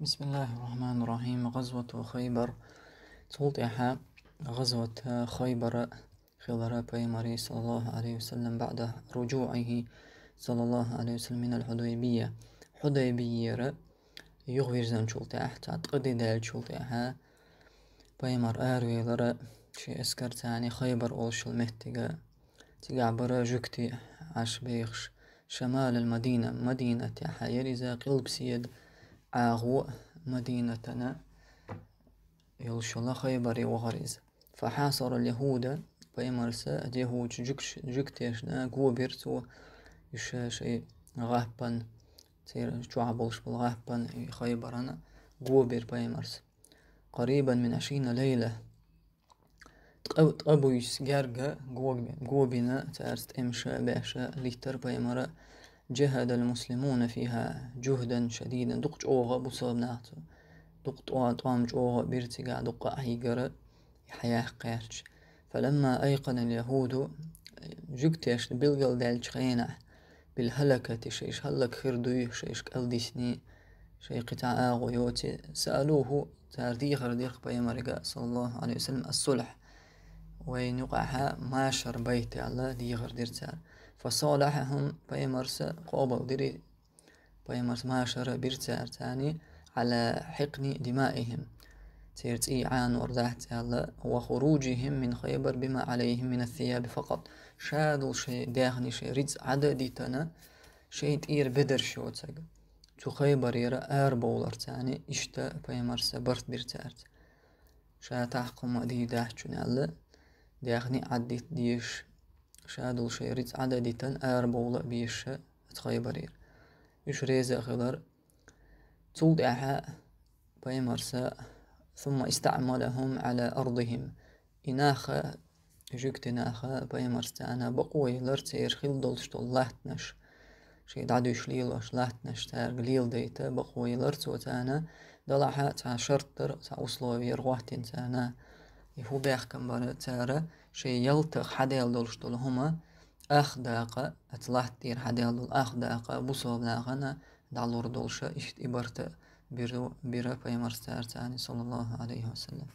بسم الله الرحمن الرحيم غزوة خيبر تلطح غزوة خيبر خلال بيمري صلى الله عليه وسلم بعد رجوعه صلى الله عليه وسلم من الحديبية حديبية يغفر زن شلطح تعتقد دال شلطح بيمر آرويلر شي اسكر تاني خيبر أولش المهتقى تقعبر جكتي عش بيخش شمال المدينة مدينة حيرزا قلب سيد آغو مدينتنا. يلشلا خيبر وغريز. فحاصر اليهود بيمرسا اليهود جكش جكتيشنا قو بيرتو يش شيء غهبن. تير شعبلش بالغهبن خيبرنا. قو بير بيمرس قريبا من عشرين ليلة. تقبو يسجرجا قو بنا تارست امشا باشا ليتر بيمرا جهد المسلمون فيها جهدا شديدا. دقج أوغا بصاب ناتو دق طوام أوغا بيرتقع دق أحيقر حياة قيرش فلما أيقن اليهود جكتيش بلغل دالج خينة بالهلكة شيش هلك خردوي شيش قلدسني شي قطع آغو يوتي سألوه تاردي خرديق بيمرقا صلى الله عليه وسلم الصلح. وين يقعها ماشر بيتي. الله دي غردير تار فصالحهم بيمرس قوبل ديري بيمرس ماشر بيرتار تاني على حقن دمائهم. تيرت عان وردحت الله وخروجهم من خيبر بما عليهم من الثياب فقط. شادل شيء داخني شيء ريز عدديتنا شيء تير بدر شو تسق تو خيبر يرى آر بولر تاني إشتا بيمرس برت بيرتارت شا تحكم دي داحتشون الله داخني عديت ديش شادل شيريت عددتن آر بولا بيش تخيبرير يش ريزة خلر تولد أحا بيمرسا ثم استعملهم على أرضهم. إناخا جوكت إناخا بيمرستانا بقوي لرتير خيل دولشتو لاتنش شي دعدو شليلوش لاتنش تار قليل ديتا بقوي لرتو تانا دلعها تا شرطر تا أصلوبي روحتين تانا. يهو بيحكم برا تارا شي يلتق حديل دولشتول هما أخ داقة أتلاح تير حديل دول أخ داقة بوصوب داقنا دعلور دولشا إشت إبرت بيرو بيرا بيمرستار تاني صلى الله عليه وسلم